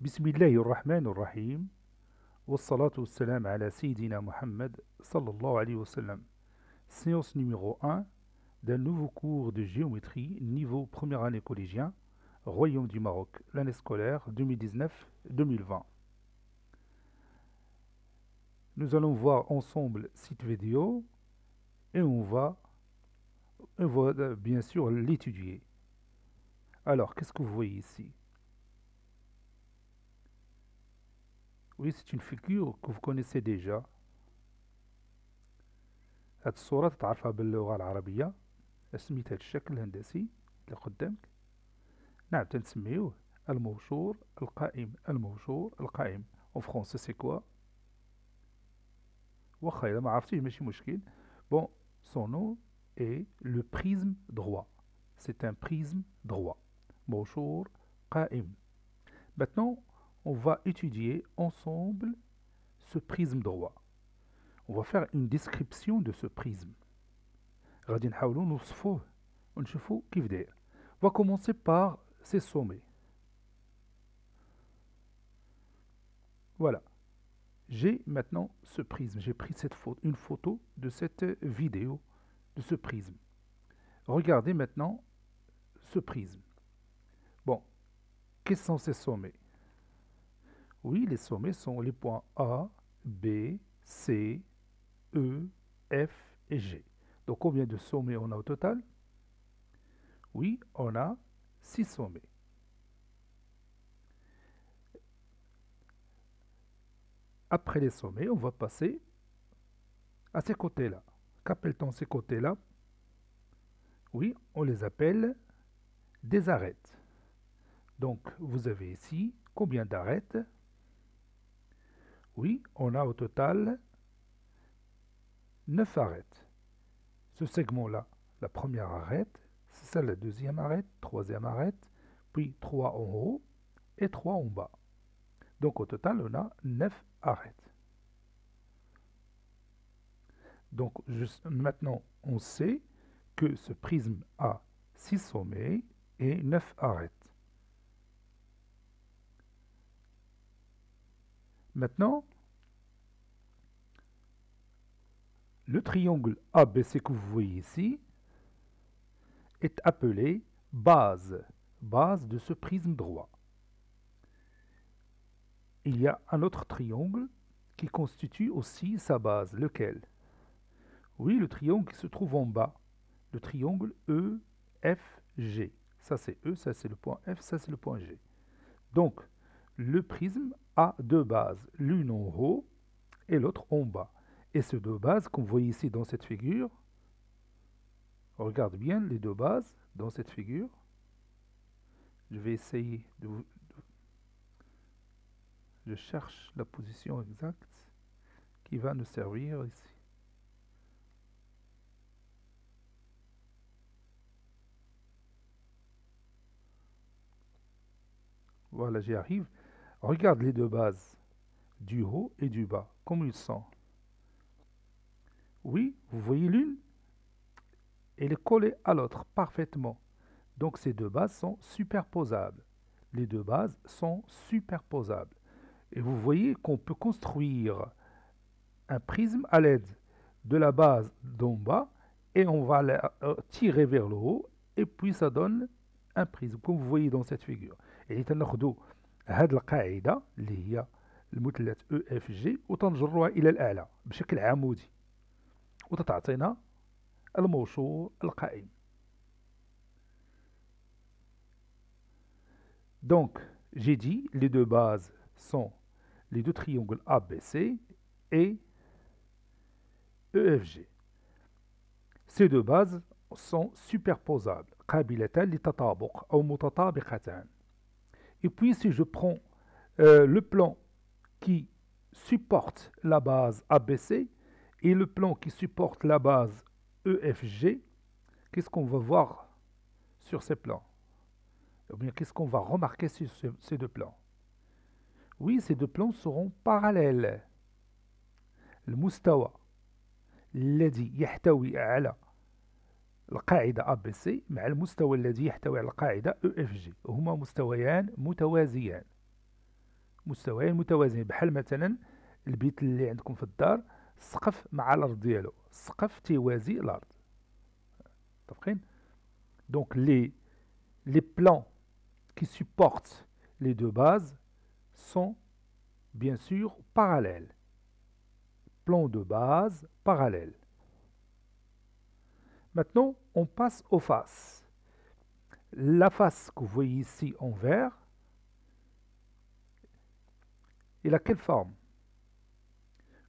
بسم الله الرحمن الرحيم والصلاة والسلام على Sayyidina Muhammad sallallahu alayhi wa sallam. Séance numéro 1 d'un nouveau cours de géométrie niveau première année collégien, Royaume du Maroc, l'année scolaire 2019-2020. Nous allons voir ensemble cette vidéo et on va, on va bien sûr l'étudier. Alors, qu'est-ce que vous voyez ici Oui, c'est une figure que vous connaissez déjà. هاد الصورة تتعرفها باللغة العربية سميت هاد الشكل الهندسي اللي قدامك نعم تنسميوه الموشور القائم الموشور القائم اون فرونسي سي كوا واخا الا ما عرفتيه ماشي مشكل بون سون نو اي لو بريزم droit. C'est un prisme droit. موشور قائم maintenant on va étudier ensemble ce prisme droit. On va faire une description de ce prisme. On va commencer par ses sommets. Voilà. J'ai maintenant ce prisme. J'ai pris cette une photo de cette vidéo, de ce prisme. Regardez maintenant ce prisme. Bon, quels sont ces sommets? Oui, les sommets sont les points A, B, C, E, F et G. Donc combien de sommets on a au total? Oui, on a 6 sommets. Après les sommets, on va passer à ces côtés-là. Qu'appelle-t-on ces côtés-là? Oui, on les appelle des arêtes. Donc, vous avez ici combien d'arêtes? Oui, on a au total 9 arêtes. Ce segment-là, la première arête, c'est ça la deuxième arête, troisième arête, puis 3 en haut et 3 en bas. Donc au total, on a 9 arêtes. Donc maintenant, on sait que ce prisme a 6 sommets et 9 arêtes. Maintenant, le triangle ABC que vous voyez ici est appelé base, base de ce prisme droit. Il y a un autre triangle qui constitue aussi sa base, lequel? Oui, le triangle qui se trouve en bas, le triangle EFG. Ça c'est E, ça c'est le point F, ça c'est le point G. Donc, le prisme a deux bases, l'une en haut et l'autre en bas. Et ces deux bases, vous voyez ici dans cette figure, regarde bien les deux bases dans cette figure. Je vais essayer de Je cherche la position exacte qui va nous servir ici. Voilà, j'y arrive. Regarde les deux bases, du haut et du bas, comme ils sont. Oui, vous voyez l'une? Elle est collée à l'autre parfaitement. Donc ces deux bases sont superposables. Les deux bases sont superposables. Et vous voyez qu'on peut construire un prisme à l'aide de la base d'en bas et on va la euh, tirer vers le haut et puis ça donne un prisme comme vous voyez dans cette figure. Et هاد القاعدة اللي هي المثلث أو اف جي وتنجروها إلى الاعلى بشكل عمودي وتتعطينا الموشور القائم Donc, j'ai dit, les deux bases sont les deux triangles ABC et EFG. Ces deux bases sont superposables, قابلتان للتطابق أو متطابقتان. Et puis si je prends euh, le plan qui supporte la base ABC et le plan qui supporte la base EFG, qu'est-ce qu'on va voir sur ces plans Ou bien qu'est-ce qu'on va remarquer sur ces deux plans Oui, ces deux plans seront parallèles. Le mustawa الذي يحتوي على القاعدة ABC مع المستوى الذي يحتوي على القاعدة EFG هما مستويان متوازيان مستويين متوازيين بحال مثلا البيت اللي عندكم في الدار السقف مع الأرض ديالو السقف توازي الأرض متفقين دونك لي لي بلان qui supportent les deux bases sont bien sûr parallèles. Plan de base parallèle. Maintenant, on passe aux faces. La face que vous voyez ici en vert, il a quelle forme?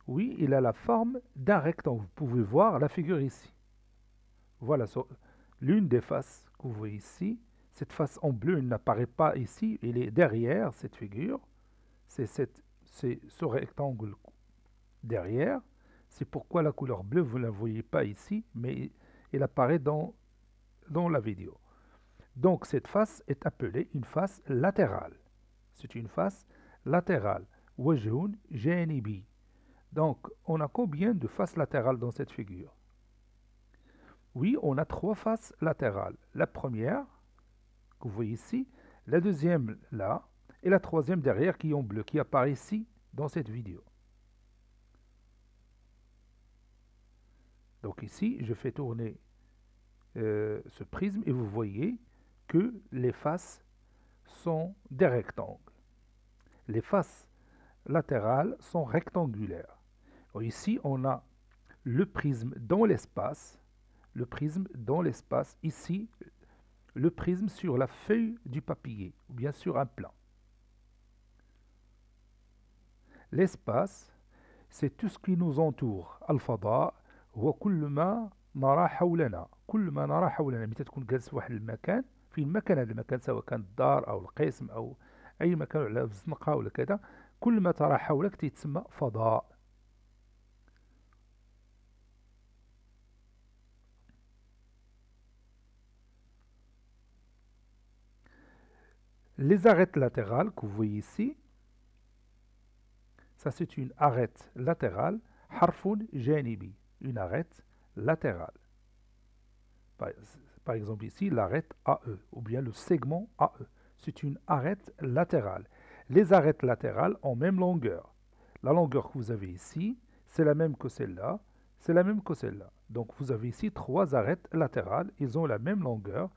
Oui, il a la forme d'un rectangle. Vous pouvez voir la figure ici. Voilà l'une des faces que vous voyez ici. Cette face en bleu n'apparaît pas ici, il est derrière cette figure. C'est ce rectangle derrière. C'est pourquoi la couleur bleue, vous ne la voyez pas ici, mais il apparaît dans, la vidéo. Donc cette face est appelée une face latérale. C'est une face latérale. Wajhun janibi. Donc on a combien de faces latérales dans cette figure? Oui, on a trois faces latérales. La première, que vous voyez ici, la deuxième là, et la troisième derrière qui est en bleu, qui apparaît ici dans cette vidéo. Donc ici, je fais tourner euh, ce prisme et vous voyez que les faces sont des rectangles. Les faces latérales sont rectangulaires. ici, on a le prisme dans l'espace, le prisme dans l'espace. Ici, le prisme sur la feuille du papier, ou bien sur un plan. L'espace, c'est tout ce qui nous entoure. Al-fada, هو كل ما نرى حولنا كل ما نرى حولنا متى تكون جالس في واحد المكان في المكان هذا المكان سواء كان الدار أو القسم أو أي مكان على الزنقة ولا كذا كل ما ترى حولك تيتسمى فضاء. Les arêtes latérales que vous voyez ici, ça c'est une arête latérale, harfun janibi, une arête latérale. Par, exemple ici, l'arête AE, ou bien le segment AE, c'est une arête latérale. Les arêtes latérales ont même longueur. La longueur que vous avez ici, c'est la même que celle-là, c'est la même que celle-là. Donc vous avez ici trois arêtes latérales, ils ont la même longueur,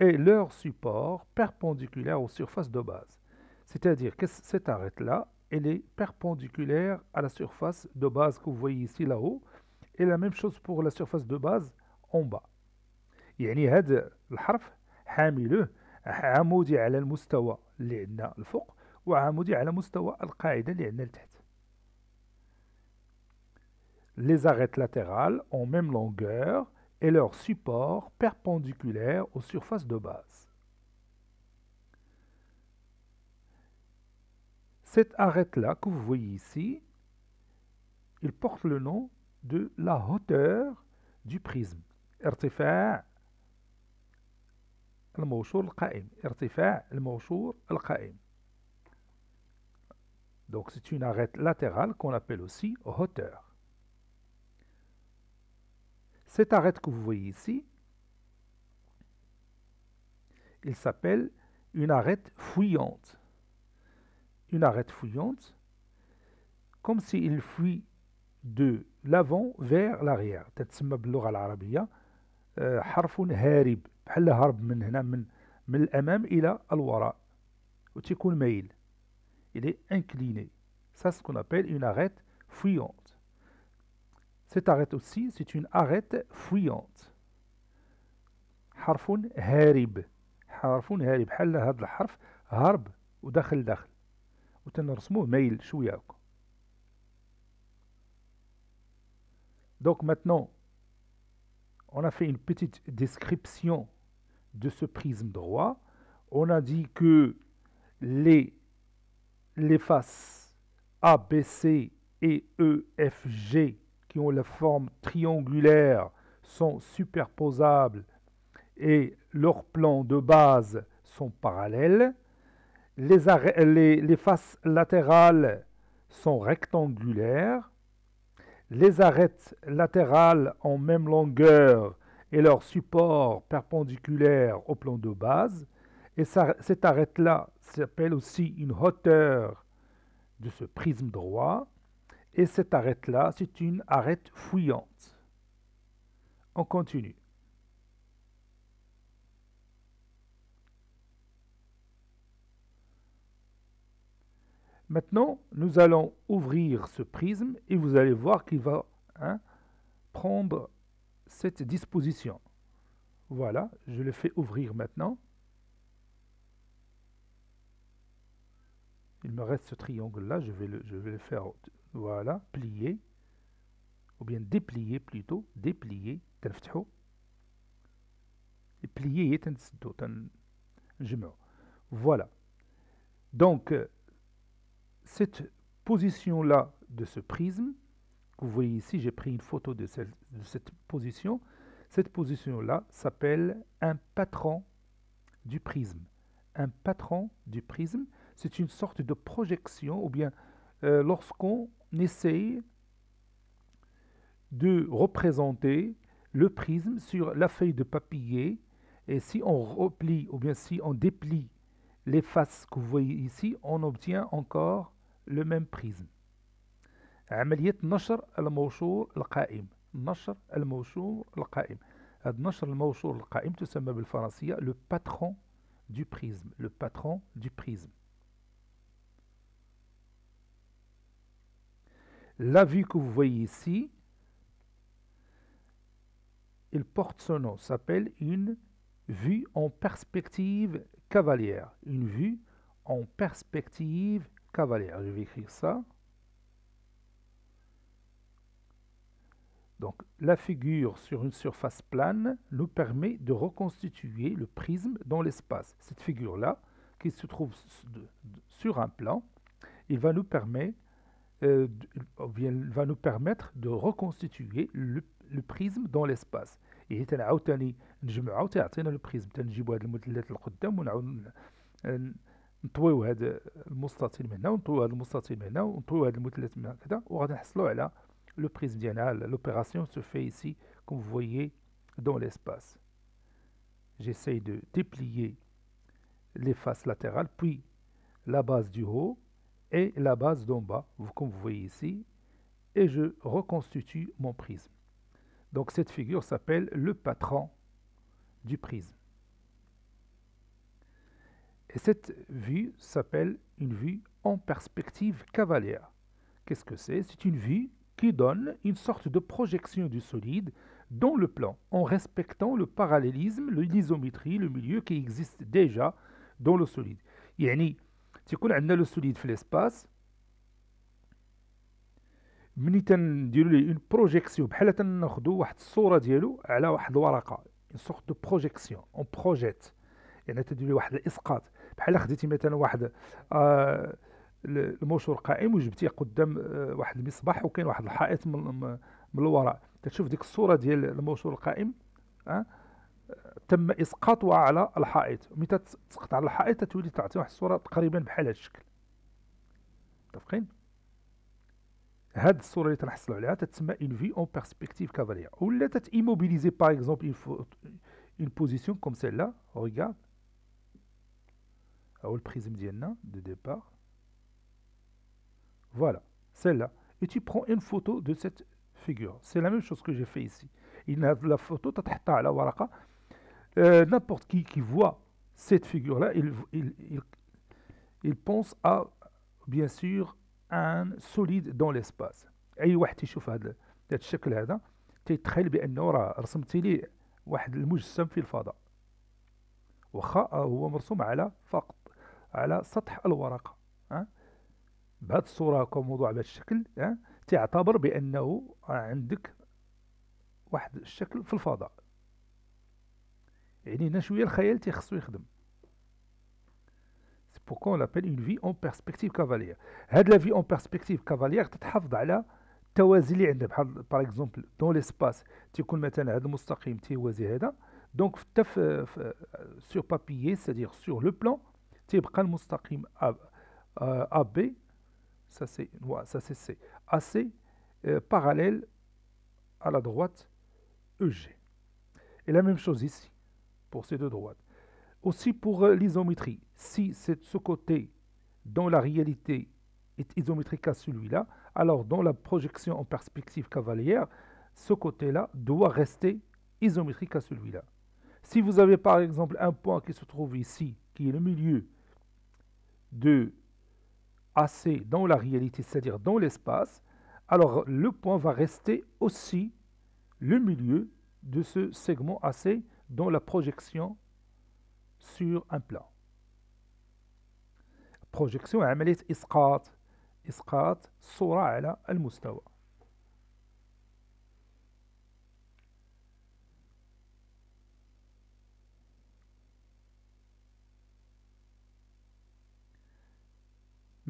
et leur support perpendiculaire aux surfaces de base. C'est-à-dire que cette arête-là, elle est perpendiculaire à la surface de base que vous voyez ici là-haut, et la même chose pour la surface de base en bas. يعني هذا الحرف حامله عمودي على المستوى اللي عندنا الفوق وعمودي على مستوى القاعدة اللي عندنا لتحت. Les arêtes latérales ont même longueur et leur support perpendiculaire aux surfaces de base. Cette arête-là que vous voyez ici, il porte le nom de la hauteur du prisme. ارتفاع الموشور القائم ارتفاع الموشور القائم Donc c'est une arête latérale qu'on appelle aussi hauteur. Cette arête que vous voyez ici, il s'appelle une arête fouillante. Une arête fouillante, comme s'il fuit de l'avant vers l'arrière. تتسمى باللغة العربية حرف هارب بحال هرب من هنا من من الأمام إلى الوراء وتيكون مايل. Incliné. Ça, c'est ce qu'on appelle une arête fouillante. Cette arête aussi, c'est une arête fuyante. حرف هارب حرف هارب حل هذا الحرف هرب ودخل داخل وتنرسموه ميل شوية Donc maintenant, on a fait une petite description de ce prisme droit. On a dit que les, les faces A, B, C et E, F, G qui ont la forme triangulaire sont superposables et leurs plans de base sont parallèles. Les, les, les faces latérales sont rectangulaires. Les arêtes latérales ont même longueur et leur support perpendiculaire au plan de base. Et cette arête-là s'appelle aussi une hauteur de ce prisme droit. Et cette arête-là, c'est une arête fouillante. On continue. Maintenant, nous allons ouvrir ce prisme et vous allez voir qu'il va hein, prendre cette disposition. Voilà, je le fais ouvrir maintenant. Il me reste ce triangle-là, je, vais le, je vais le faire, voilà, plier, ou bien déplier plutôt, déplier, et plier, voilà. Donc, euh, cette position-là de ce prisme, que vous voyez ici, j'ai pris une photo de, cette position, cette position-là s'appelle un patron du prisme. Un patron du prisme, c'est une sorte de projection, ou bien euh, lorsqu'on essaye de représenter le prisme sur la feuille de papier, et si on replie, ou bien si on déplie les faces que vous voyez ici, on obtient encore le même prisme. عملية نشر الموصول القائم نشر الموصول القائم هذا نشر الموصول القائم تسمى بالفرنسية le patron du prisme le patron du prisme La vue que vous voyez ici, il porte son nom, s'appelle une vue en perspective cavalière. Une vue en perspective cavalière. Je vais écrire ça. Donc, la figure sur une surface plane nous permet de reconstituer le prisme dans l'espace. Cette figure-là, qui se trouve sur un plan, il va nous permettre euh, va nous permettre de reconstituer le, le prisme dans l'espace إيه تنعاوتاني نجمعو تيعطينا البريزم تنجيبو هاد المثلثات القدام ونعاود نطويو هذا المستطيل من هنا ونطويو هذا المستطيل من هنا ونطويو هذا المثلث من هكذا وغادي نحصلو على le prisme ديالنا l'opération se fait ici comme vous voyez dans l'espace j'essaye de déplier les faces latérales puis la base du haut et la base d'en bas, comme vous voyez ici, et je reconstitue mon prisme. Donc cette figure s'appelle le patron du prisme. Et cette vue s'appelle une vue en perspective cavalière. Qu'est-ce que c'est C'est une vue qui donne une sorte de projection du solide dans le plan, en respectant le parallélisme, l'isométrie, le milieu qui existe déjà dans le solide. يعني تيكون عندنا لو سوليد في ليسباس ملي تنديرو ليه اون بروجيكسيون بحال تناخدو واحد الصوره ديالو على واحد الورقه اون سورت دو بروجيكسيون اون بروجيت يعني تدير له واحد الاسقاط بحال خديتي مثلا واحد آه الموشور قائم وجبتيه قدام آه واحد المصباح وكاين واحد الحائط من, من الوراء. تشوف ديك الصورة ديال الموشور القائم آه تم إسقاطها على الحائط. متى تسقط على الحائط تولي تعطي واحد الصورة تقريبا بحال هذا الشكل. متفقين؟ هاد الصورة اللي تنحصلوا عليها تتسمى اون في اون بيرسبكتيف كافالير ولا تتيموبيليزي باغ اكزومبل اون بوزيسيون كوم سيل لا ريغارد هو البريزم ديالنا دو ديبار فوالا celle-là et tu prends une photo de cette figure c'est la même chose que j'ai fait ici la photo تتحطها على ورقه Euh, n'importe qui qui voit cette figure-là, il, il, il, il, pense à, bien sûr, un solide dans l'espace. أي واحد تيشوف هذا هذا الشكل هذا تيتخيل بأنه راه رسمتي ليه واحد المجسم في الفضاء واخا هو مرسوم على فقط على سطح الورقة أه؟ بهذه الصورة كموضوع بهذا الشكل أه؟ تعتبر بأنه عندك واحد الشكل في الفضاء. يعني هنا شوية الخيال تيخصو يخدم. سي بوكو اون لابيل اون في اون بيرسبكتيف كافالير هاد لا في اون بيرسبكتيف كافالير تتحافظ على التوازي اللي عندنا بحال باغ اكزومبل دون ليسباس تيكون مثلا هذا المستقيم تيوازي هذا. دونك حتى سور بابيي سادير سور لو بلان تيبقى المستقيم ا ا بي ça c'est ça c'est C AC euh, parallèle à la droite EG et la même chose ici pour ces deux droites. Aussi pour euh, l'isométrie, si c'est ce côté dans la réalité est isométrique à celui-là, alors dans la projection en perspective cavalière, ce côté-là doit rester isométrique à celui-là. Si vous avez par exemple un point qui se trouve ici, qui est le milieu de AC dans la réalité, c'est-à-dire dans l'espace, alors le point va rester aussi le milieu de ce segment AC dans la projection sur un plan. Projection عملية إسقاط إسقاط الصورة على المستوى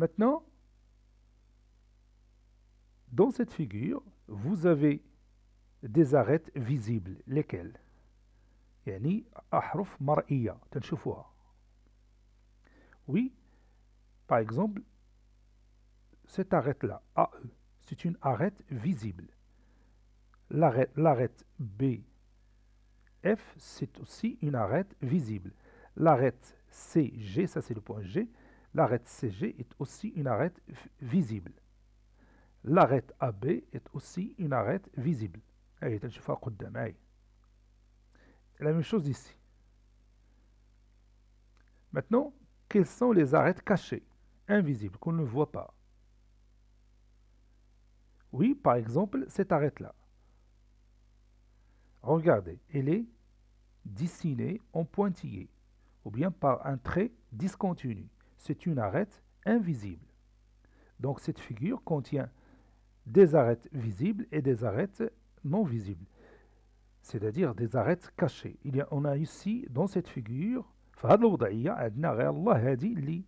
Maintenant, dans cette figure, vous avez des arêtes visibles. Lesquelles يعني أحرف مرئية تنشوفوها. Oui, par exemple, cette arête-là, AE, c'est une arête visible. L'arête BF, c'est aussi une arête visible. L'arête CG, ça c'est le point G, l'arête CG est aussi une arête visible. L'arête AB est aussi une arête visible. La même chose ici. Maintenant, quelles sont les arêtes cachées, invisibles, qu'on ne voit pas? Oui, par exemple, cette arête-là. Regardez, elle est dessinée en pointillé, ou bien par un trait discontinu c'est une arête invisible. Donc cette figure contient des arêtes visibles et des arêtes non visibles, c'est-à-dire des arêtes cachées. Il y a, on a ici dans cette figure فهاد الوضعية عندنا غير الله هذه اللي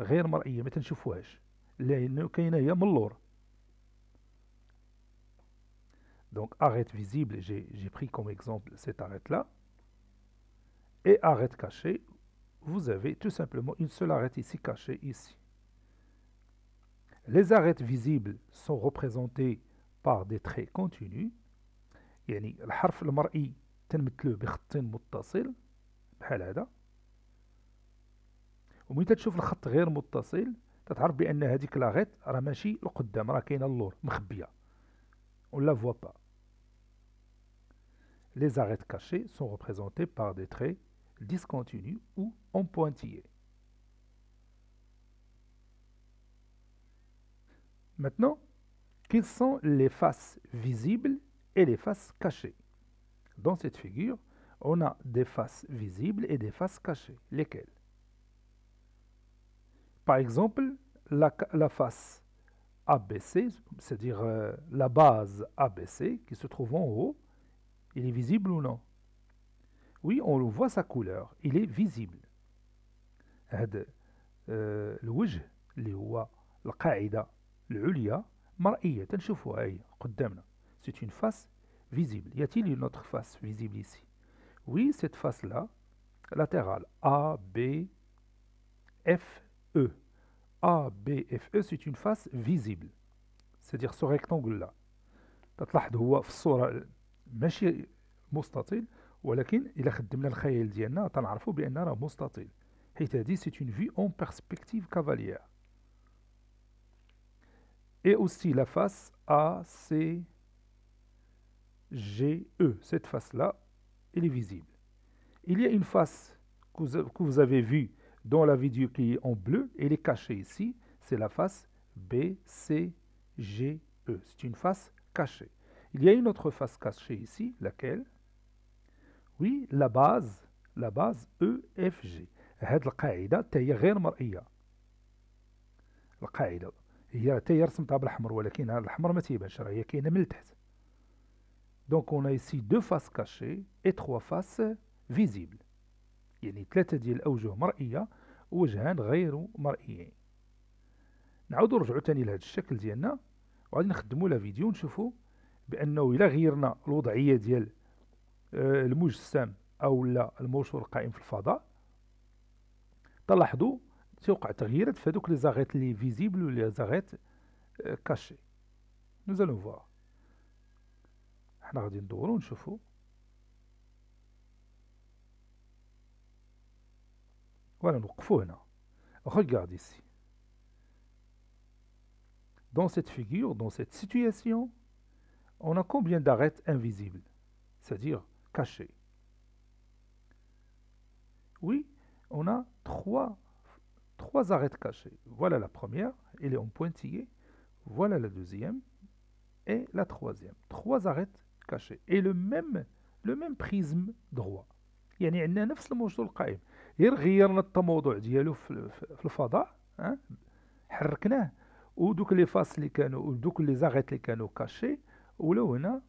غير مرئية ما تنشوفوهاش لأنه كاينة هي من اللور Donc arête visible, j'ai pris comme exemple cette arête-là. Et arête cachée, vous avez tout simplement une seule arête ici cachée ici. Les arêtes visibles sont représentées par des traits continus يعني الحرف المرئي تنمثلوه بخط متصل بحال هذا ومن تشوف الخط غير متصل تتعرف بان هذيك لاغيت راه ماشي لقدام راه كاينه اللور مخبيه on la voit pas les arêtes cachées sont représentées par des traits discontinu ou en pointillé. Maintenant, quelles sont les faces visibles et les faces cachées? Dans cette figure, on a des faces visibles et des faces cachées. Lesquelles? Par exemple, la, face ABC, c'est-à-dire euh, la base ABC qui se trouve en haut, il est visible ou non? oui, on voit sa couleur, il est visible. هذا الوجه اللي هو القاعدة العليا مرئية تنشوفوها هي قدامنا. C'est une face visible. Y a-t-il une autre face visible ici Oui, cette face-là, latérale, A, B, F, E. A, B, F, E, c'est une face visible. C'est-à-dire ce rectangle-là. تلاحظ هو في الصورة ماشي مستطيل ولكن إلا خدمنا الخيال ديالنا تنعرفوا بأن راه مستطيل حيث هذه سي اون في اون بيرسبكتيف كافاليير et aussi la face A, C, G, E. Cette face-là, elle est visible. Il y a une face que vous, que vous avez vue dans la vidéo qui est en bleu, elle est cachée ici. C'est la face B, C, G, E. C'est une face cachée. Il y a une autre face cachée ici, laquelle Oui, la base, la base EFG. هاد القاعدة حتى هي غير مرئية. القاعدة هي حتى هي رسمتها بالأحمر ولكن هذا الأحمر ما تيبانش راه هي كاينة من التحت. دونك اون ايسي دو فاس كاشي اي تخوا فاس فيزيبل. يعني ثلاثة ديال الأوجه مرئية ووجهان غير مرئيين. نعاودو نرجعو تاني لهذا الشكل ديالنا وغادي نخدمو لا فيديو نشوفو بأنه إلا غيرنا الوضعية ديال المجسم أو لا الموشور القائم في الفضاء. تلاحظوا توقع تغييرات في هذوك لي زاغيت لي فيزيبل و لي زاغيت كاشي. نو الون فوار حنا غادي ندورو نشوفو. فوالا نوقفو هنا. Regarde ici. Dans cette figure, dans cette situation, on a combien d'arêtes invisibles? C'est-à-dire cachées. Oui, on a trois, trois arêtes cachées. Voilà la première, elle est en pointillé. Voilà la deuxième et la troisième. Trois arêtes cachées. Et le même, le même prisme droit. يعني عندنا نفس الموجود القائم غير غيرنا التموضع ديالو في الفضاء حركناه ودوك لي فاس اللي كانوا ودوك لي زاغيت اللي كانوا كاشي ولاو هنا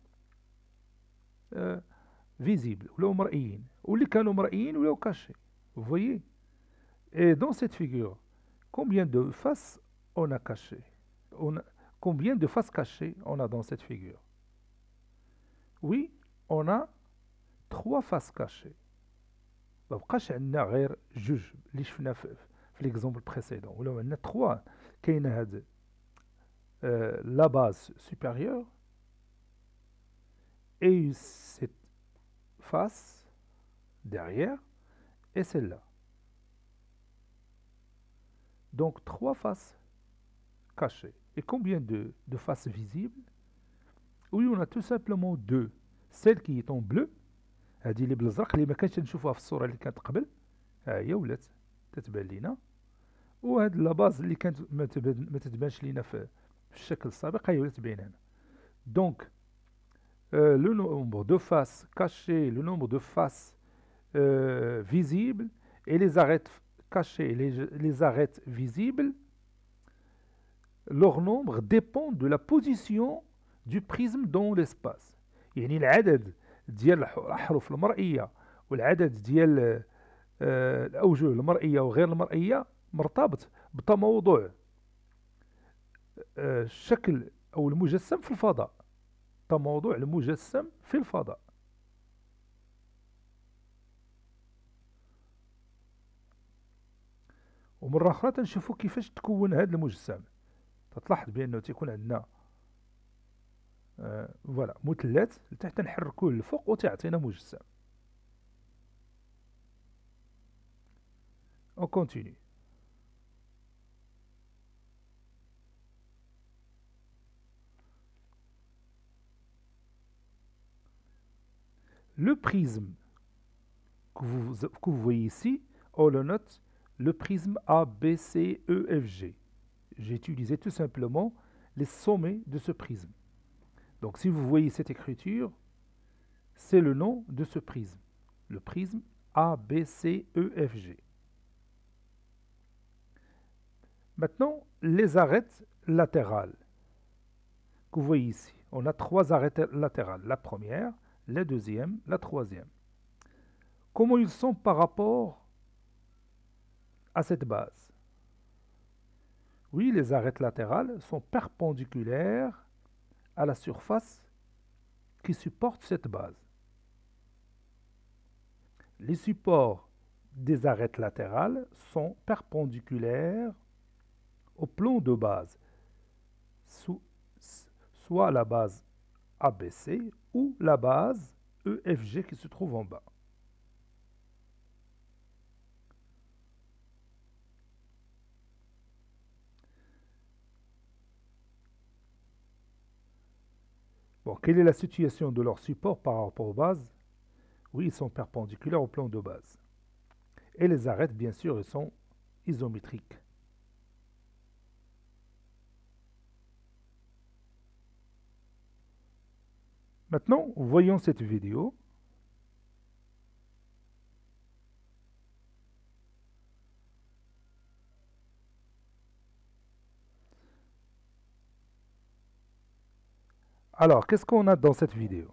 فيزيبل ولاو مرئيين واللي كانوا مرئيين ولاو كاشي Vous voyez Et dans cette figure, combien de faces on a cachées on a, Combien de faces cachées on a dans cette figure Oui, on a trois faces cachées. ما بقاش عندنا غير جوج اللي شفنا في, في ليكزومبل بريسيدون ولاو عندنا تخوا كاينه هاد euh, la base supérieure et cette face derrière et celle-là. Donc trois faces cachées. Et combien de, de, faces visibles Oui, on a tout simplement deux. Celle qui est en bleu, هذه اللي بالازرق اللي ما كانش نشوفوها في الصوره اللي كانت قبل ها هي ولات تتبان لينا وهاد لا باز اللي كانت ما تتبانش لينا في Donc, euh, le nombre de faces cachées, le nombre de faces euh, visibles et les arêtes cachées, les, les arêtes visibles, leur nombre dépend de la position du prisme dans l'espace. يعني العدد ديال الأحرف المرئية والعدد ديال الأوجه المرئية وغير المرئية مرتبط بتموضع الشكل أو المجسم في الفضاء تموضع المجسم في الفضاء. ومرة أخرى تنشوفوا كيفاش تكون هذا المجسم. تلاحظ بأنه تيكون عندنا آه فوالا مثلث لتحت نحركوه للفوق وتعطينا مجسم. On continue. Le prisme que vous, voyez ici, on le note, le prisme ABCEFG. J'ai utilisé tout simplement les sommets de ce prisme. Donc si vous voyez cette écriture, c'est le nom de ce prisme, le prisme ABCEFG. Maintenant, les arêtes latérales que vous voyez ici. On a trois arêtes latérales. La première, la deuxième, la troisième. Comment ils sont par rapport à cette base? Oui, les arêtes latérales sont perpendiculaires à la surface qui supporte cette base. Les supports des arêtes latérales sont perpendiculaires au plan de base, soit la base ABC ou la base EFG qui se trouve en bas. Bon, quelle est la situation de leur support par rapport aux bases? Oui, ils sont perpendiculaires au plan de base. Et les arêtes, bien sûr, ils sont isométriques. Maintenant, voyons cette vidéo. Alors, qu'est-ce qu'on a dans cette vidéo?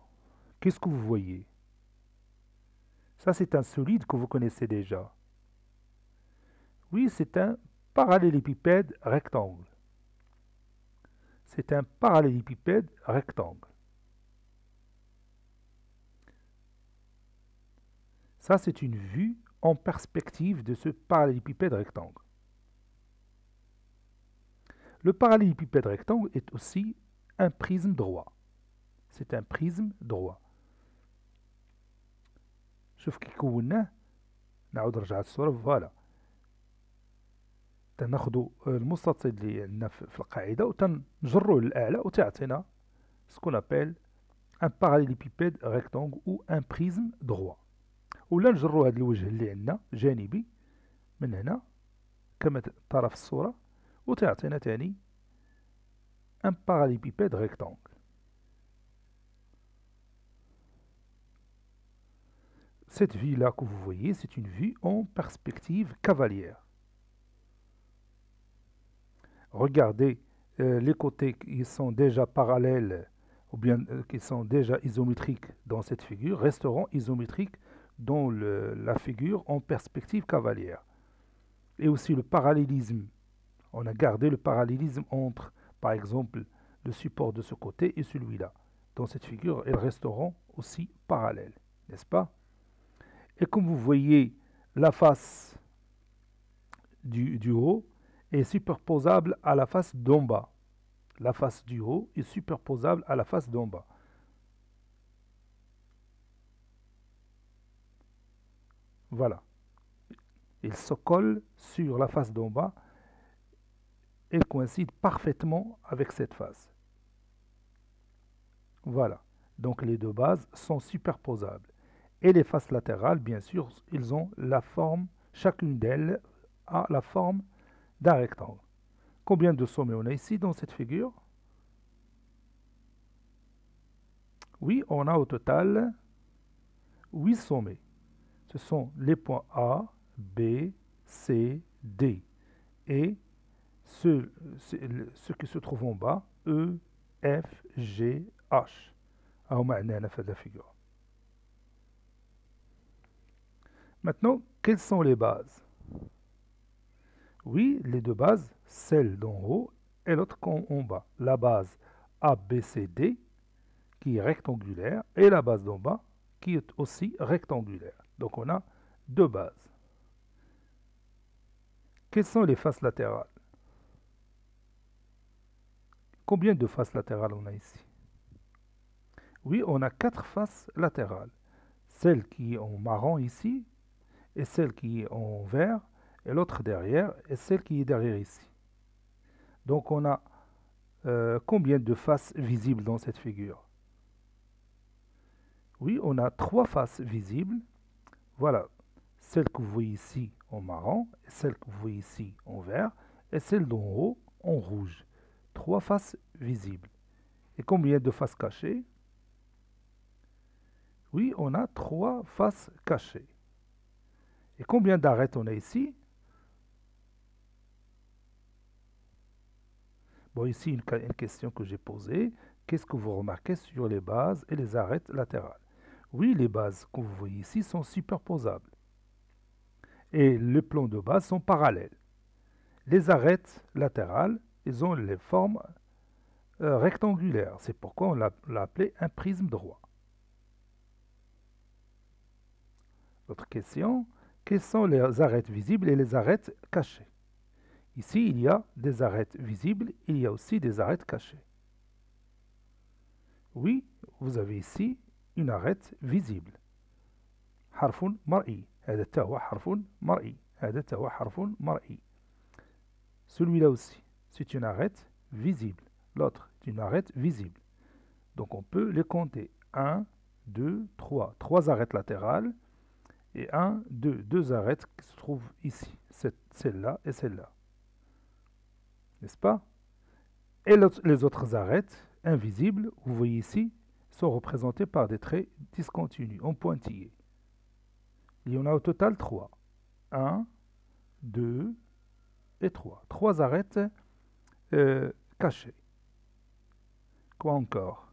Qu'est-ce que vous voyez? Ça, c'est un solide que vous connaissez déjà. Oui, c'est un parallélépipède rectangle. C'est un parallélépipède rectangle. Ça, c'est une vue en perspective de ce parallélépipède rectangle. Le parallélépipède rectangle est aussi un prisme droit. C'est un prisme droit. شوف كي كوناه نعاود نرجع الصورة voilà تناخدو المستطيل اللي عندنا في القاعدة وتنجروه للأعلى وتعطينا سكون أبيل ان باراليليبيبيد ريكتونغ او ان بريزم دروا ولا نجرو هذا الوجه اللي عندنا جانبي من هنا كما ترى في الصورة وتعطينا تاني ان باراليليبيبيد ريكتونغ Cette vue-là que vous voyez, c'est une vue en perspective cavalière. Regardez euh, les côtés qui sont déjà parallèles ou bien euh, qui sont déjà isométriques dans cette figure resteront isométriques dans la figure en perspective cavalière. Et aussi le parallélisme. On a gardé le parallélisme entre, par exemple, le support de ce côté et celui-là. Dans cette figure, ils resteront aussi parallèles, n'est-ce pas? Et comme vous voyez, la face du, haut est superposable à la face d'en bas. La face du haut est superposable à la face d'en bas. Voilà. Il se colle sur la face d'en bas. Elle coïncide parfaitement avec cette face. Voilà. Donc les deux bases sont superposables. Et les faces latérales, bien sûr, ils ont la forme, chacune d'elles a la forme d'un rectangle. Combien de sommets on a ici dans cette figure? Oui, on a au total 8 sommets. Ce sont les points A, B, C, D. Et ceux, qui se trouvent en bas, E, F, G, H. Maintenant, quelles sont les bases? Oui, les deux bases, celle d'en haut et l'autre en bas. La base ABCD, qui est rectangulaire, et la base d'en bas, qui est aussi rectangulaire. Donc on a deux bases. Quelles sont les faces latérales? Combien de faces latérales on a ici? Oui, on a quatre faces latérales. Celle qui est en marron ici, et celle qui est en vert, et l'autre derrière, et celle qui est derrière ici. Donc on a euh, combien de faces visibles dans cette figure? Oui, on a trois faces visibles. Voilà, celle que vous voyez ici en marron, celle que vous voyez ici en vert, et celle d'en haut en rouge. Trois faces visibles. Et combien de faces cachées Oui, on a trois faces cachées. Et combien d'arêtes on a ici? Bon, ici, une, question que j'ai posée. Qu'est-ce que vous remarquez sur les bases et les arêtes latérales? Oui, les bases que vous voyez ici sont superposables. Et les plans de base sont parallèles. Les arêtes latérales, ils ont les formes euh, rectangulaires. C'est pourquoi on l'a appelé un prisme droit. Autre question quelles sont les arêtes visibles et les arêtes cachées? Ici, il y a des arêtes visibles, il y a aussi des arêtes cachées. Oui, vous avez ici arête visible. Celui-là aussi, c'est une arête visible. L'autre, c'est une arête visible. Donc on peut les compter. 1, 2, 3. Trois arêtes latérales et un, deux, deux arêtes qui se trouvent ici, celle-là et celle-là. N'est-ce pas? Et les autres arêtes invisibles, vous voyez ici, sont représentées par des traits discontinus, en pointillés. Il y en a au total trois. Un, deux et trois. Trois arêtes euh, cachées. Quoi encore?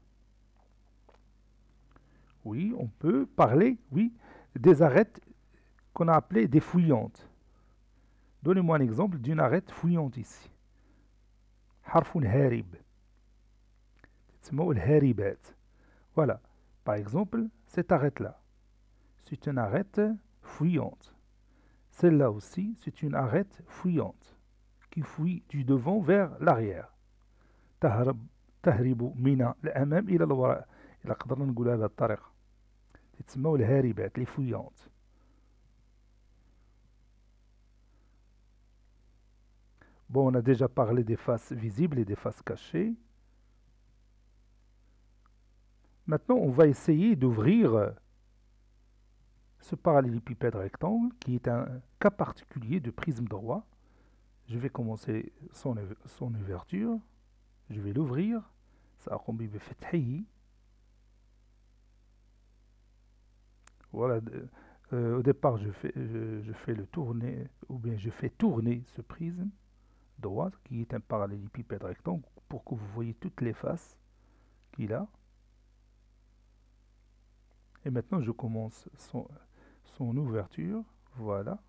Oui, on peut parler, oui, des arêtes qu'on a appelées des fouillantes. Donnez-moi un exemple d'une arête fouillante ici. Harfun harib. Voilà. Par exemple, cette arête-là. C'est une arête fouillante. Celle-là aussi, c'est une arête fouillante qui fouille du devant vers l'arrière. تهرب من الأمام إلى الوراء إذا قدرنا نقولها بهذه الطريقة تسموا الهاربات لي فويونت Bon, on a déjà parlé des faces visibles et des faces cachées. Maintenant, on va essayer d'ouvrir ce parallélépipède rectangle qui est un cas particulier de prisme droit. Je vais commencer son, ouverture. Je vais l'ouvrir. Voilà, euh, au départ, je fais, je, fais le tourner, ou bien je fais tourner ce prisme droit qui est un parallélépipède rectangle pour que vous voyez toutes les faces qu'il a. Et maintenant, je commence son, son ouverture. Voilà.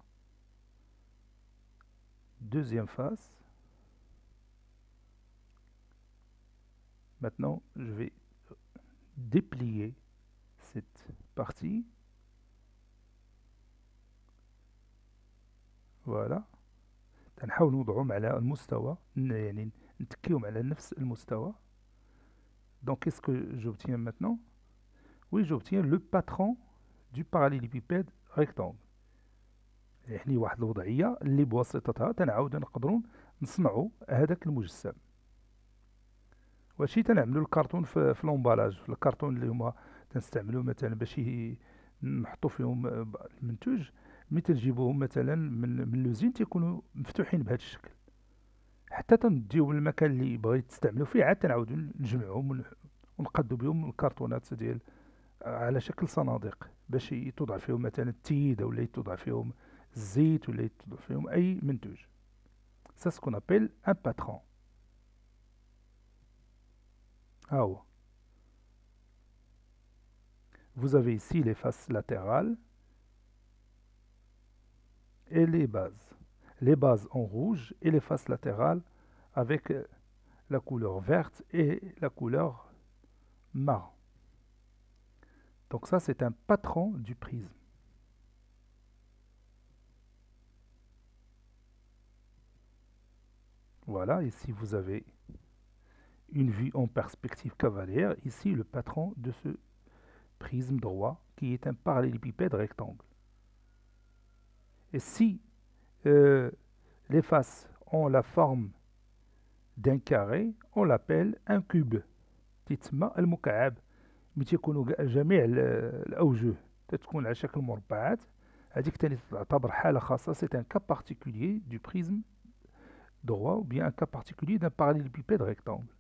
Deuxième face. Maintenant, je vais déplier cette partie. Voilà. تنحاول نوضعهم على المستوى يعني نتكيهم على نفس المستوى donc qu'est-ce que j'obtiens maintenant Oui j'obtiens le patron du parallélépipède rectangle. يعني واحد الوضعيه اللي بواسطتها تنعاود نقدروا نصنعوا هذاك المجسم وشي تنعملوا الكرتون في, في لومبالاج في الكرتون اللي هما تنستعملوا مثلا باش نحطوا فيهم المنتوج ملي تنجيبوهم مثلا من من لوزين تيكونوا مفتوحين بهذا الشكل حتى تنديهم المكان اللي بغيت تستعملوا فيه عاد تنعاودوا نجمعوهم ونقادوا بهم الكرتونات ديال على شكل صناديق باش توضع فيهم مثلا التيده ولا توضع فيهم الزيت ولا توضع فيهم اي منتوج سا سكون ابيل ان باترون ها هو Vous avez ici les faces latérales et les bases. Les bases en rouge et les faces latérales avec la couleur verte et la couleur marron. Donc ça, c'est un patron du prisme. Voilà, ici vous avez une vue en perspective cavalière, ici le patron de ce prisme droit qui est un parallélépipède rectangle. Et si euh, les faces ont la forme d'un carré, on l'appelle un cube. Titma al-Muka'ab. تيكونوا جميع الاوجه تتكون على شكل مربعات هذيك ثاني تعتبر حاله خاصه سي ان كا بارتيكولير دو بريزم droit ou bien un cas particulier d'un parallélépipède rectangle.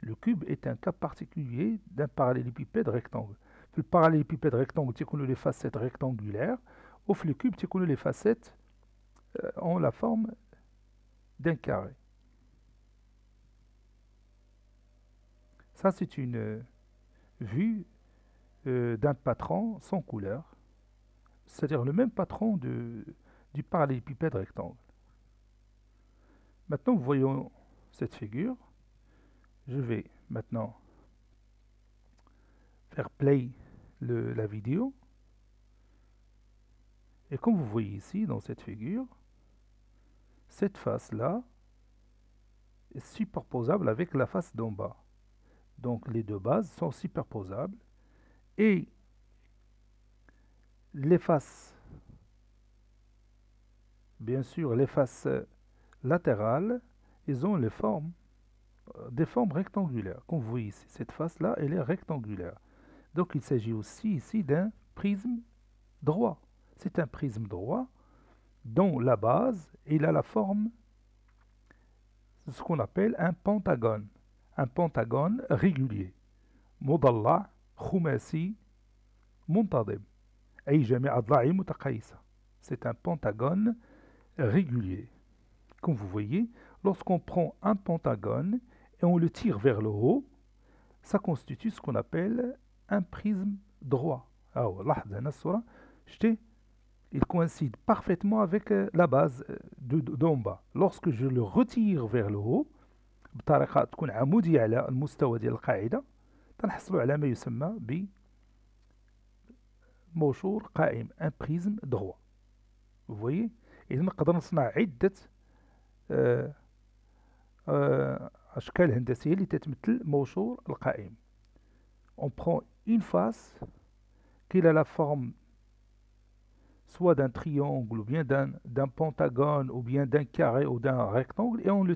Le cube est un cas particulier d'un parallélépipède rectangle. Le parallélépipède rectangle, tu connais les facettes rectangulaires, ou le cube, tu connais les facettes euh, ont la forme d'un carré. Ça, c'est une euh, vue euh, d'un patron sans couleur, c'est-à-dire le même patron du parallélépipède rectangle. Maintenant, voyons cette figure. Je vais maintenant faire play la vidéo. Et comme vous voyez ici dans cette figure, cette face-là est superposable avec la face d'en bas. Donc les deux bases sont superposables et les faces, bien sûr, les faces latérales, ils ont les euh, des formes rectangulaires. Comme vous voyez ici, cette face-là, elle est rectangulaire. Donc il s'agit aussi ici d'un prisme droit. C'est un prisme droit dont la base, il a la forme, ce qu'on appelle un pentagone Un pentagone régulier. مضلع خماسي منتظم أي جميع أضلاعه متقايسة. C'est un pentagone régulier. Comme vous voyez, lorsqu'on prend un pentagone et on le tire vers le haut, ça constitue ce qu'on appelle un prisme droit. Alors, il coïncide parfaitement avec euh, la base euh, d'en bas. Lorsque je le retire vers le haut, بطريقة تكون عمودية على المستوى ديال القاعدة تنحصلوا على ما يسمى ب موشور قائم ان بريزم دروا فويي إذا نقدر نصنع عدة آه، آه، أشكال هندسية اللي تتمثل موشور القائم. On prend une face qui a la forme soit d'un triangle, ou bien d'un pentagone, ou bien d'un carré, ou d'un rectangle, et on le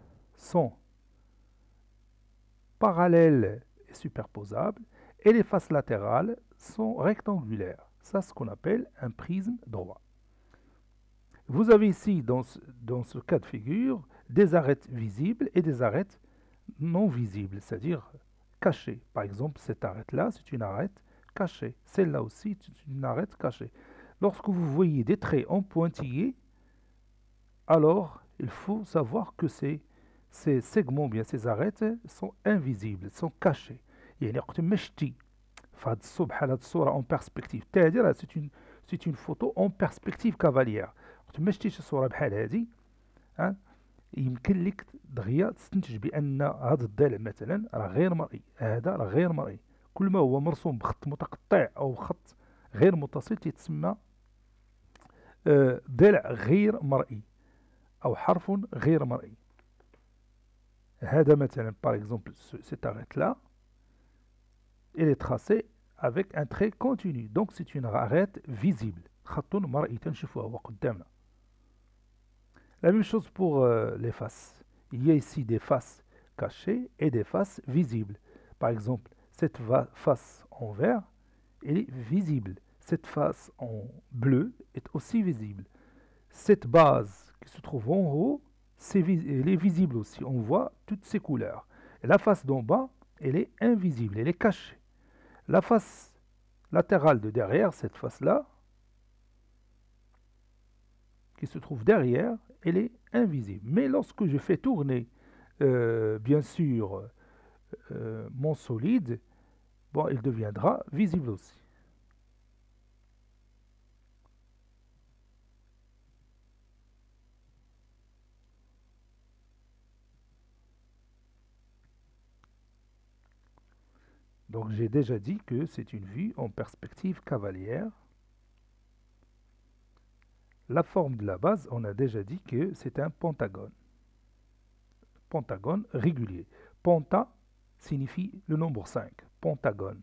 sont parallèles et superposables et les faces latérales sont rectangulaires. Ça, c'est ce qu'on appelle un prisme droit. Vous avez ici, dans ce, dans ce cas de figure, des arêtes visibles et des arêtes non visibles, c'est-à-dire cachées. Par exemple, cette arête-là, c'est une arête cachée. Celle-là aussi, c'est une arête cachée. Lorsque vous voyez des traits en pointillés, alors il faut savoir que ces, ces segments, bien ces arêtes, sont invisibles, sont cachés. يعني وقت ما شتي في هذه الصبح هذه الصورة اون بيرسبكتيف تاهدي سي اون سي اون فوتو اون بيرسبكتيف كافاليير وقت ما شتي شي صورة بحال هذه يمكن لك دغيا تستنتج بان هذا الضلع مثلا راه غير مرئي هذا راه غير مرئي كل ما هو مرسوم بخط متقطع أو خط غير متصل تيتسمى ضلع غير مرئي أو حرف غير مرئي par exemple, cette arête-là, elle est tracée avec un trait continu. Donc c'est une arête visible. La même chose pour euh, les faces. Il y a ici des faces cachées et des faces visibles. Par exemple, cette face en vert, elle est visible. Cette face en bleu est aussi visible. Cette base qui se trouve en haut, elle est visible aussi. On voit toutes ces couleurs. La face d'en bas, elle est invisible, elle est cachée. La face latérale de derrière, cette face-là, qui se trouve derrière, elle est invisible. Mais lorsque je fais tourner, euh, bien sûr, euh, mon solide, bon, il deviendra visible aussi. Donc j'ai déjà dit que c'est une vue en perspective cavalière. La forme de la base, on a déjà dit que c'est un pentagone. Pentagone régulier. Penta signifie le nombre 5. Pentagone.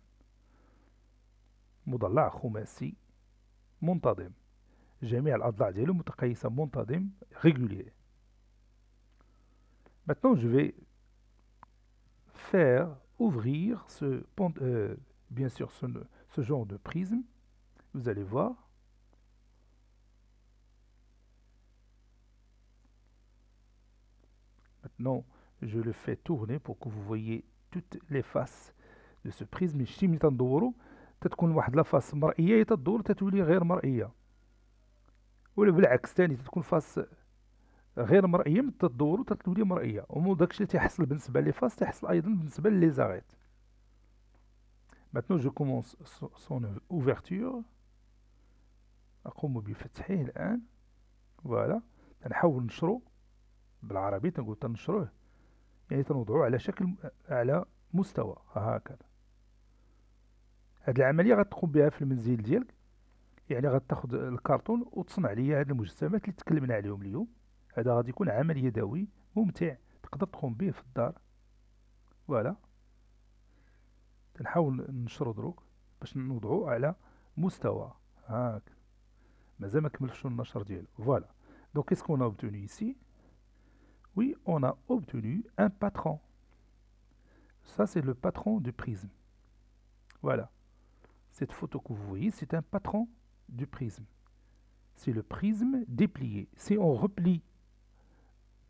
مضلع خماسي منتظم جميع الأضلاع ديالو متقيسة منتظم régulier. Maintenant, je vais faire ouvrir ce, euh, bien sûr ce, ce genre de prisme. Vous allez voir. Maintenant, je le fais tourner pour que vous voyez toutes les faces de ce prisme. شتي ملي تندورو تتكون واحد لا فاس مرئيه تدور تتولي غير مرئيه ولا بالعكس ثاني تتكون فاس غير مرئيه من تدور وتتولي مرئية. ومو داكشي اللي تيحصل بالنسبة لي فاس تيحصل أيضا بالنسبة لي زاغيت Maintenant je commence son ouverture. أقوم بفتحه الآن. فوالا تنحاول نشرو. بالعربي تنقول تنشروه يعني تنوضعوه على شكل على مستوى. هكذا. هاد العملية غتقوم بها في المنزل ديالك. يعني غتاخد الكرتون وتصنع ليا هاد المجسمات اللي تكلمنا عليهم اليوم. هذا غادي يكون عمل يدوي ممتع تقدر تقوم به في الدار فوالا تنحاول نشرو دروك باش نوضعو على مستوى هاك مازال ما كملش النشر ديالو فوالا دونك qu'est-ce qu'on a obtenu ici Oui, on a obtenu un patron. Ça, c'est le patron du prisme. Voilà. Cette photo que vous voyez, c'est un patron du prisme. C'est le prisme déplié. Si on replie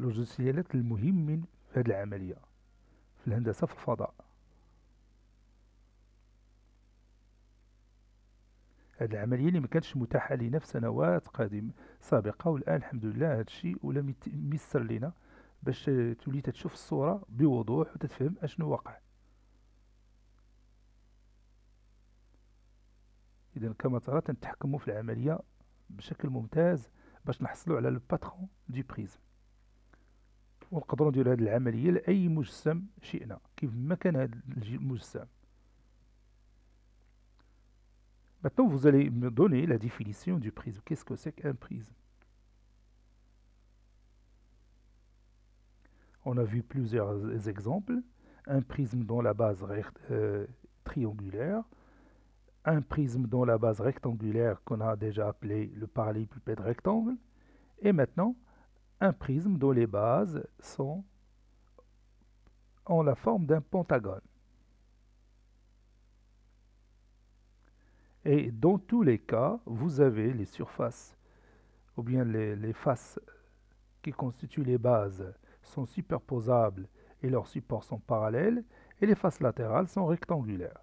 اللوجيسيالات المهمين في هذه العملية في الهندسة في الفضاء. هذه العملية اللي ما كانتش متاحة لنا في سنوات قادمة سابقة والآن الحمد لله هذا الشيء ولا ميسر لنا باش تولي تشوف الصورة بوضوح وتتفهم أشنو واقع. اذا كما ترى تنتحكموا في العملية بشكل ممتاز باش نحصلوا على لو باترون دي بريزم ونقدروا نديروا هذه العمليه لاي مجسم شئنا كيف ما كان هذا المجسم Maintenant, vous allez me donner la définition du prisme. Qu'est-ce que c'est qu'un prisme On a vu plusieurs exemples. Un prisme dont la base euh, triangulaire, un prisme dont la base rectangulaire qu'on a déjà appelé le parallélépipède rectangle, et maintenant un prisme dont les bases sont en la forme d'un pentagone. Et dans tous les cas, vous avez les surfaces, ou bien les, les faces qui constituent les bases sont superposables et leurs supports sont parallèles, et les faces latérales sont rectangulaires.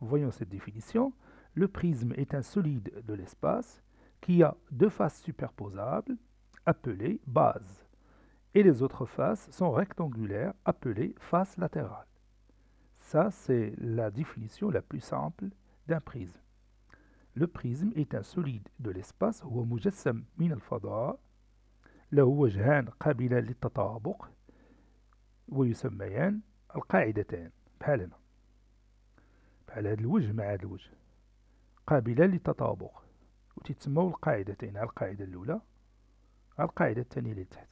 Voyons cette définition. Le prisme est un solide de l'espace qui a deux faces superposables appelées bases et les autres faces sont rectangulaires appelées faces latérales. Ça, c'est la définition la plus simple d'un prisme. Le prisme est un solide de l'espace هو مجسم من الفضاء له وجهان قابلان للتطابق ويسميان القاعدتان بحال هنا بحال هذا الوجه مع هذا الوجه قابلان للتطابق وتتسموا القاعدتين على القاعدة الأولى على القاعدة الثانية اللي تحت.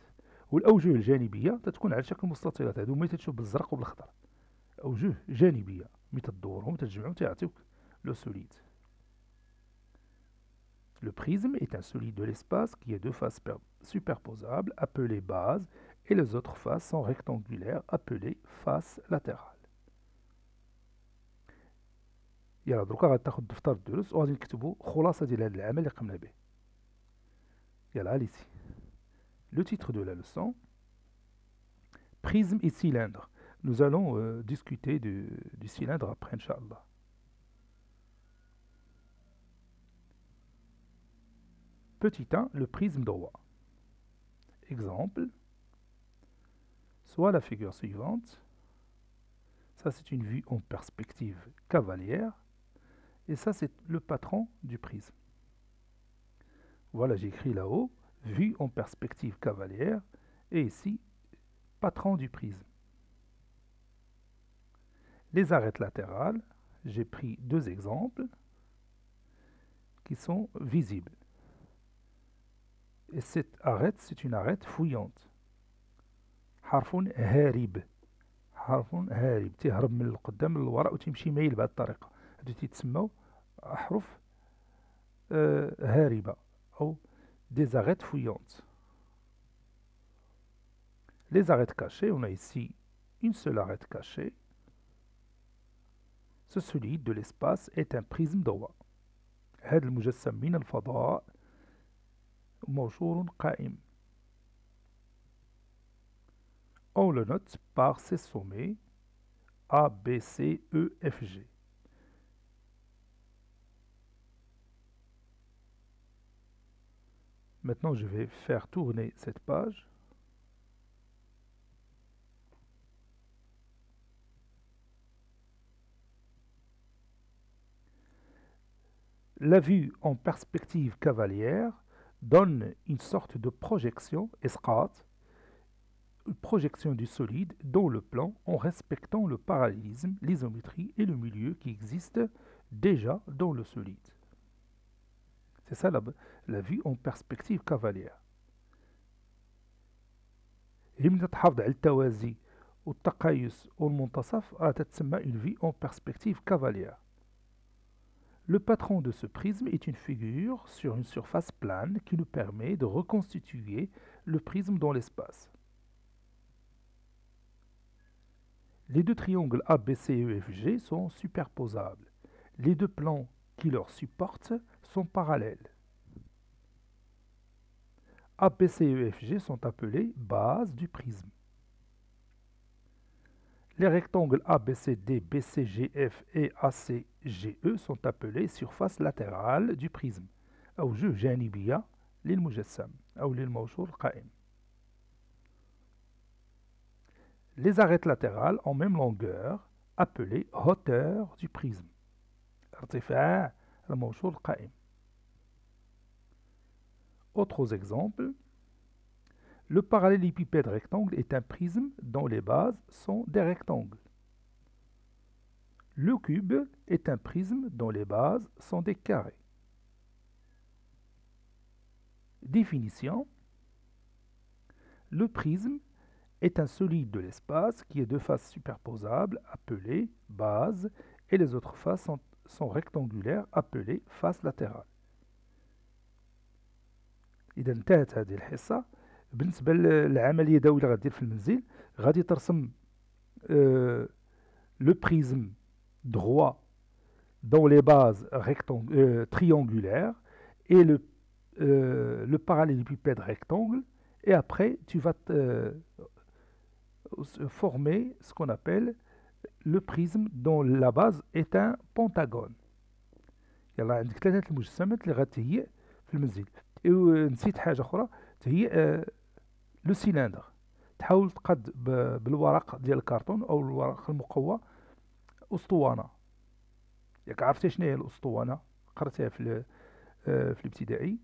والأوجه الجانبية تتكون على شكل مستطيلات هادو ملي تشوف بالزرق وبالخضر. أوجه جانبية ملي تدورهم تجمعهم تعطيوك لو سوليد. Le prisme est un solide de l'espace qui a deux faces superposables appelées bases et les autres faces sont rectangulaires appelées faces latérales. يلا دروكا غتاخد دفتر الدروس وغادي نكتبو خلاصة ديال هاد العمل اللي قمنا به يلا ليسي لو تيتر دو لا لوسون prisme et cylindre nous allons euh, discuter du, du cylindre après Inch'Allah petit 1 le prisme droit exemple soit la figure suivante ça c'est une vue en perspective cavalière et ça, c'est le patron du prisme. Voilà, j'écris là-haut, vue en perspective cavalière, et ici, patron du prisme. Les arêtes latérales, j'ai pris deux exemples qui sont visibles. Et cette arête, c'est une arête fouillante. harfun harib. harfun harib. تهرب من القدام للوراء وتمشي ميل بهذه الطريقة هادو تيتسموا أحرف هاربة أو des arêtes fouillantes. Les arêtes cachées, on a ici une seule arête cachée. Ce solide de l'espace est un prisme droit. هذا المجسم من الفضاء موجود قائم. On le note par ses sommets A, B, C, E, F, G. Maintenant, je vais faire tourner cette page. La vue en perspective cavalière donne une sorte de projection, escrat, une projection du solide dans le plan en respectant le parallélisme, l'isométrie et le milieu qui existent déjà dans le solide. C'est ça la, la vue en perspective cavalière هي من تحافظ على التوازي والتقايس والمنتصف راه تتسمى une vue en perspective cavalière Le patron de ce prisme est une figure sur une surface plane qui nous permet de reconstituer le prisme dans l'espace. Les deux triangles ABCEFG sont superposables. Les deux plans qui leur supportent sont parallèles. ABCEFG sont appelés bases du prisme. Les rectangles ABCD, BCGF et ACGE sont appelés surfaces latérales du prisme. Les arêtes latérales en même longueur, appelées hauteur du prisme. Autres exemples. Le parallélépipède rectangle est un prisme dont les bases sont des rectangles. Le cube est un prisme dont les bases sont des carrés. Définition. Le prisme est un solide de l'espace qui est de faces superposables appelées bases et les autres faces sont, sont rectangulaires appelées faces latérales. اذا انتهت هذه الحصه بالنسبه للعمليه داوي اللي غدير في المنزل غادي ترسم euh, le prisme droit dont les bases euh, triangulaires et le, euh, le parallélépipède rectangle et après tu vas te, former ce qu'on appelle le prisme dont la base est un pentagone يلا عندك ثلاثه المجسمات اللي غتهيئ في المنزل نسيت حاجة أخرى هي آه، لو سيلندر تحاول تقد بالورق ديال الكرتون أو الورق المقوى أسطوانة. ياك عرفتي شنو هي الأسطوانة؟ قرأتها في آه، في الابتدائي.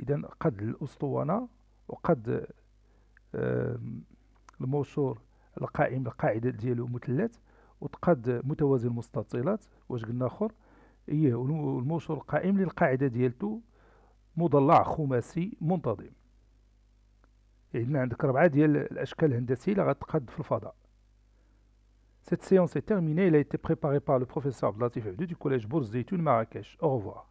إذا قد الأسطوانة وقد الموشور القائم القاعدة ديالو مثلث وتقد متوازي المستطيلات. واش قلنا آخر؟ إيه الموشور القائم للقاعدة ديالته مضلع خماسي منتظم يعني عندك ربعة ديال الأشكال الهندسية اللي غتقاد في الفضاء Cette séance est terminée. Elle a été préparée par le professeur Abdelatif du collège Bourse Zeytoun Marrakech. Au revoir.